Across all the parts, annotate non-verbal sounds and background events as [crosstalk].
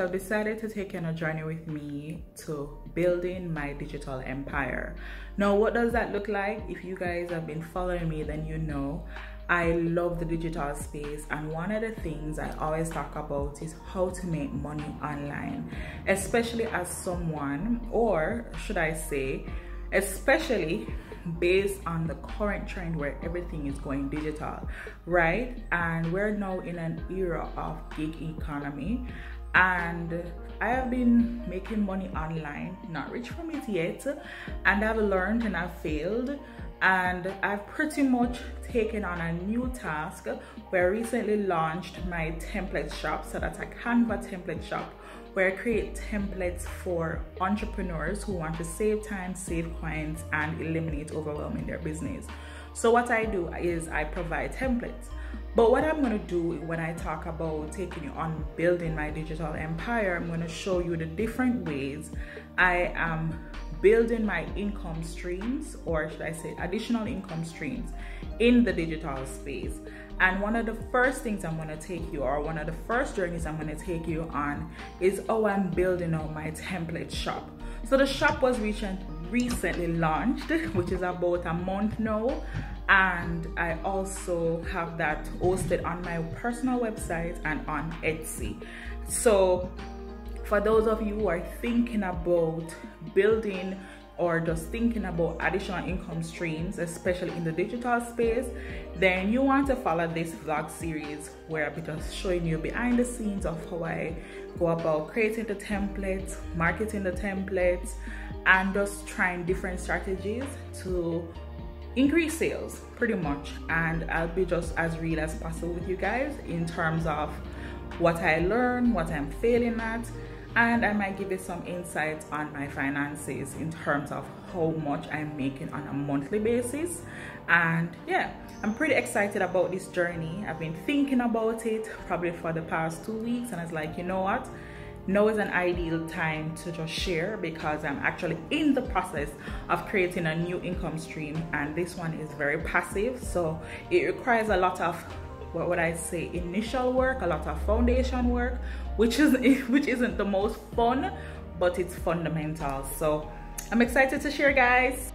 so I've decided to take on a journey with me to building my digital empire. Now, what does that look like? If you guys have been following me, then you know I love the digital space, and one of the things I always talk about is how to make money online, especially as someone, or should I say, especially based on the current trend where everything is going digital, right? And we're now in an era of gig economy. And I have been making money online, not rich from it yet, and I've learned and I've failed. And I've pretty much taken on a new task where I recently launched my template shop. So that's a Canva template shop where I create templates for entrepreneurs who want to save time, save coins, and eliminate overwhelm in their business. So what I do is I provide templates. But what I'm going to do when I talk about taking you on building my digital empire, I'm going to show you the different ways I am building my income streams, or should I say additional income streams in the digital space. And one of the first things I'm gonna take you, or one of the first journeys I'm gonna take you on, is how I'm building out my template shop. So the shop was recent, recently launched, [laughs] which is about a month now. And I also have that hosted on my personal website and on Etsy. So for those of you who are thinking about building or just thinking about additional income streams, especially in the digital space, then you want to follow this vlog series where I'll be just showing you behind the scenes of how I go about creating the templates, marketing the templates, and just trying different strategies to increase sales pretty much. And I'll be just as real as possible with you guys in terms of what I learn, what I'm failing at, and I might give you some insights on my finances in terms of how much I'm making on a monthly basis. And yeah, I'm pretty excited about this journey. I've been thinking about it probably for the past two weeks, and I was like, you know what? Now is an ideal time to just share because I'm actually in the process of creating a new income stream, and this one is very passive, so it requires a lot of what would I say initial work, a lot of foundation work, which is [laughs] which isn't the most fun, but it's fundamental. So I'm excited to share guys.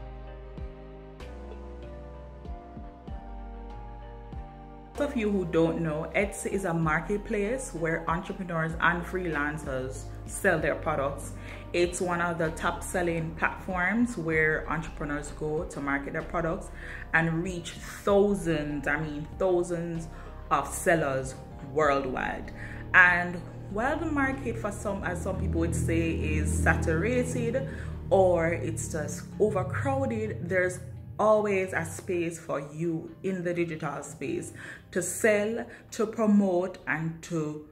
Of you who don't know, Etsy is a marketplace where entrepreneurs and freelancers sell their products. It's one of the top selling platforms where entrepreneurs go to market their products and reach thousands, I mean thousands of sellers worldwide. And while the market for some, as some people would say, is saturated or it's just overcrowded, there's always a space for you in the digital space to sell, to promote, and to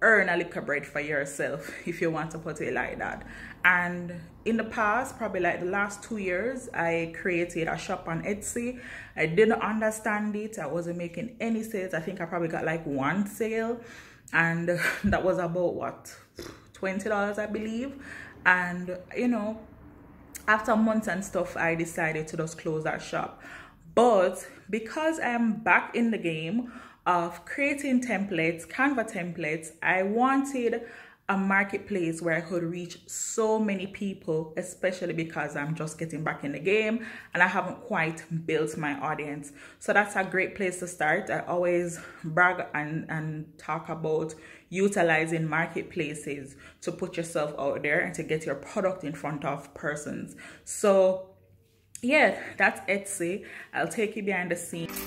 earn a little bread for yourself, [laughs] if you want to put it like that. And in the past, probably like the last two years, I created a shop on Etsy. I didn't understand it. I wasn't making any sales. I think I probably got like one sale and [laughs] that was about what $20 I believe. And you know, after months and stuff, I decided to just close that shop. But because I'm back in the game of creating templates, Canva templates, I wanted a marketplace where I could reach so many people, especially because I'm just getting back in the game and I haven't quite built my audience. So that's a great place to start. I always brag and, and talk about utilizing marketplaces to put yourself out there and to get your product in front of persons. So yeah, that's Etsy. I'll take you behind the scenes.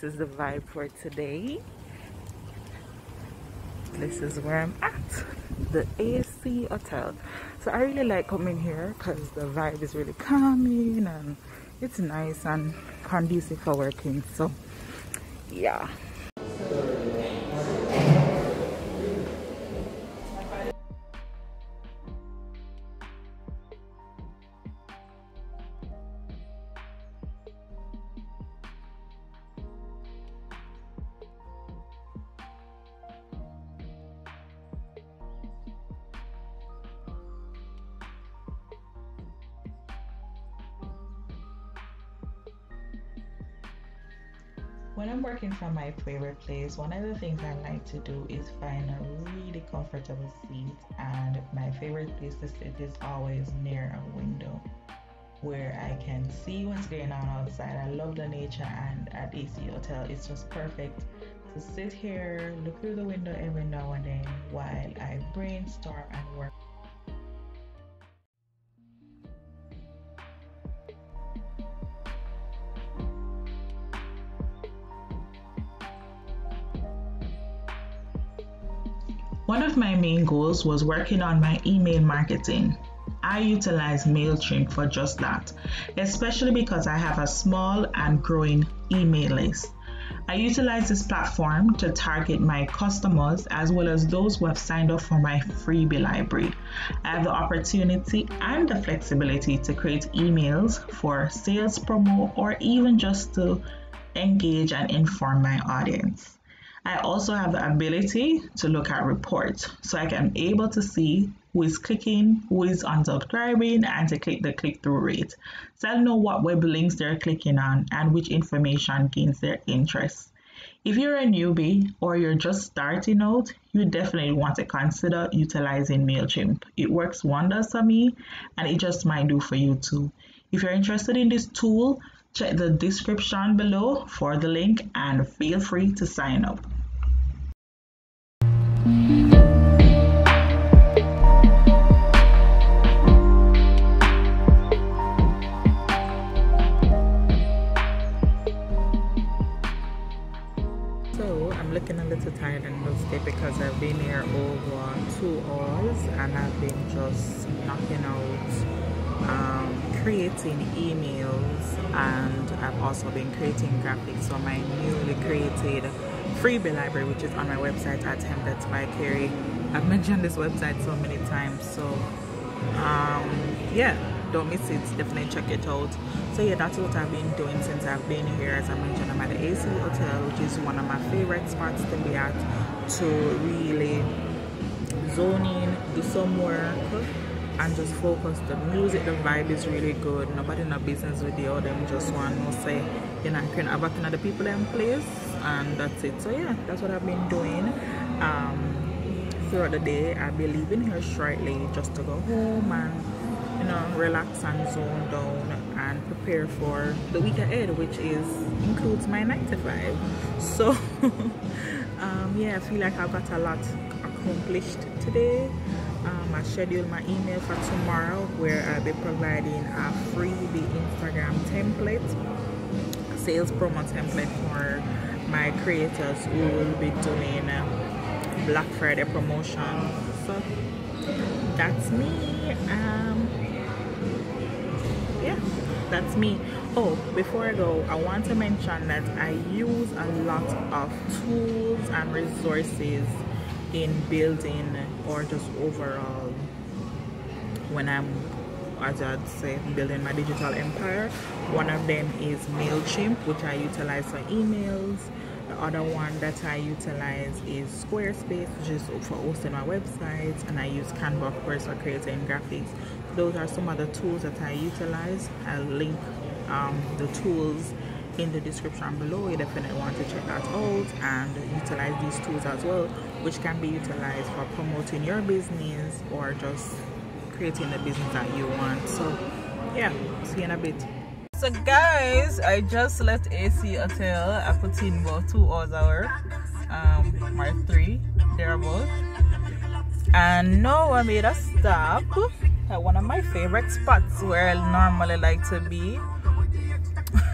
This is the vibe for today. This is where i'm at the ac hotel. So i really like coming here because the vibe is really calming and it's nice and conducive for working. So yeah When I'm working from my favorite place, one of the things I like to do is find a really comfortable seat, and my favorite place to sit is always near a window where I can see what's going on outside. I love the nature, and at AC Hotel, it's just perfect to sit here, look through the window every now and then while I brainstorm and work. One of my main goals was working on my email marketing. I utilize MailChimp for just that, especially because I have a small and growing email list. I utilize this platform to target my customers as well as those who have signed up for my freebie library. I have the opportunity and the flexibility to create emails for sales promo or even just to engage and inform my audience. I also have the ability to look at reports so I can able to see who is clicking, who is unsubscribing, and to click the click-through rate. So I'll know what web links they're clicking on and which information gains their interest. If you're a newbie or you're just starting out, you definitely want to consider utilizing MailChimp. It works wonders for me and it just might do for you too. If you're interested in this tool, check the description below for the link and feel free to sign up. Emails and I've also been creating graphics for my newly created freebie library which is on my website at Templates by Carey. I've mentioned this website so many times so um, yeah don't miss it. Definitely check it out. So yeah that's what i've been doing since i've been here. As i mentioned i'm at the ac hotel which is one of my favorite spots to be at to really zone in do some work and just focus. The music the vibe is really good. Nobody in a business with you them just want to say you know can about the people in place and that's it. So yeah that's what i've been doing um throughout the day. I'll be leaving here shortly just to go home and you know relax and zone down and prepare for the week ahead which is includes my 9 to 5 [laughs] so [laughs] um, yeah i feel like i've got a lot accomplished today um, i scheduled my email for tomorrow where i'll be providing a freebie instagram template sales promo template for my creators who will be doing black friday promotion. So that's me. Um, yeah that's me. Oh before i go i want to mention that i use a lot of tools and resources in building or just overall when i'm as i'd say building my digital empire one of them is mailchimp which i utilize for emails. The other one that i utilize is squarespace which is for hosting my websites and i use canva of course for creating graphics. Those are some of the tools that I utilize. I'll link um, the tools in the description below. You definitely want to check that out and utilize these tools as well which can be utilized for promoting your business or just creating the business that you want. So yeah see you in a bit. So guys i just left ac hotel i put in about two hours hour um or three thereabout and now i made a stop at one of my favorite spots where I normally like to be.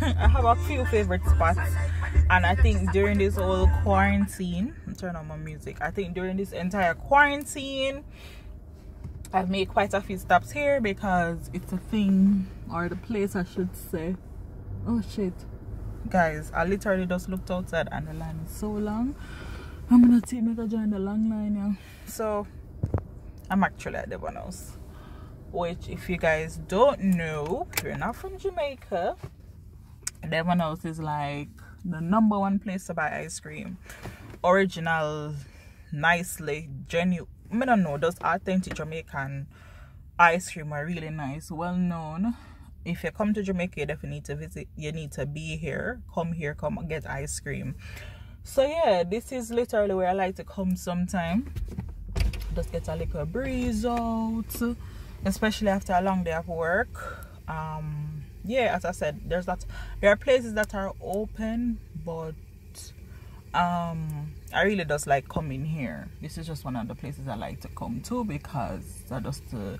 [laughs] I have a few favorite spots and I think during this whole quarantine, turn on my music. I think during this entire quarantine, I've made quite a few stops here because it's a thing or the place I should say. Oh shit. Guys, I literally just looked outside and the line is so long. I'm gonna take me to join the long line now. So I'm actually at Devon House which if you guys don't know if you're not from jamaica devon house is like the number one place to buy ice cream. Original nicely genuine i don't know those authentic jamaican ice cream are really nice well known. If you come to jamaica you definitely need to visit you need to be here. Come here come get ice cream. So yeah this is literally where i like to come sometime. Just get a little breeze out especially after a long day of work. Um yeah as i said there's that there are places that are open but um i really just like coming here. This is just one of the places i like to come to because that just the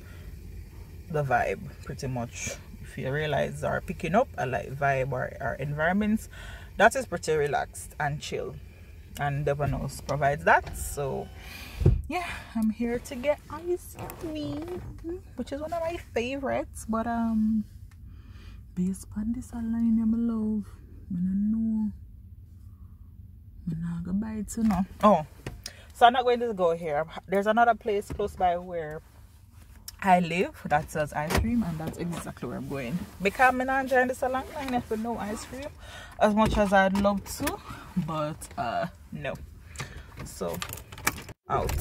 the vibe pretty much. If you realize are picking up a like vibe or, or environments that is pretty relaxed and chill. And Devon House provides that so yeah I'm here to get ice cream which is one of my favorites but um based on this line I'm love I know I'm not gonna buy it now oh so I'm not going to go here there's another place close by where I live that sells ice cream and that's exactly where I'm going. Because I'm not enjoying this a long line for no ice cream as much as I'd love to, but uh no. So out.